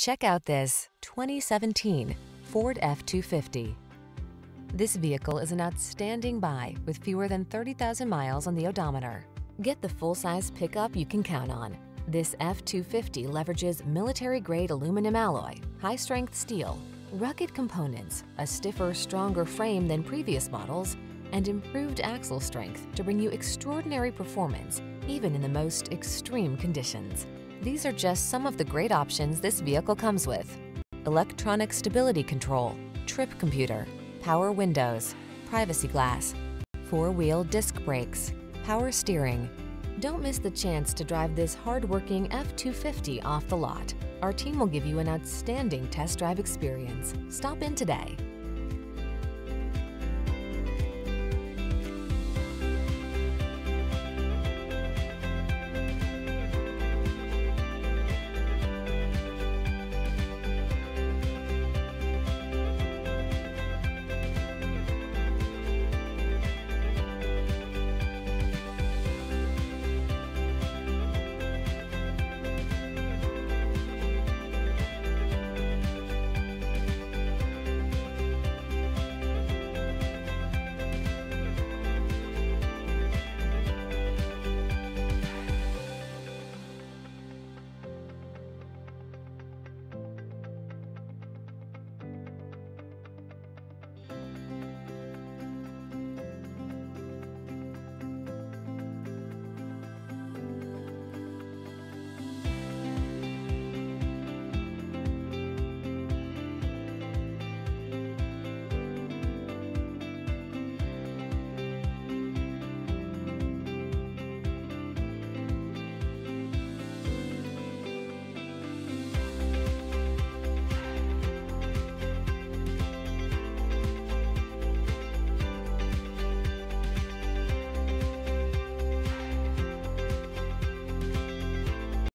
Check out this 2017 Ford F-250. This vehicle is an outstanding buy with fewer than 30,000 miles on the odometer. Get the full-size pickup you can count on. This F-250 leverages military-grade aluminum alloy, high-strength steel, rugged components, a stiffer, stronger frame than previous models, and improved axle strength to bring you extraordinary performance, even in the most extreme conditions. These are just some of the great options this vehicle comes with. Electronic stability control, trip computer, power windows, privacy glass, four-wheel disc brakes, power steering. Don't miss the chance to drive this hard-working F-250 off the lot. Our team will give you an outstanding test drive experience. Stop in today.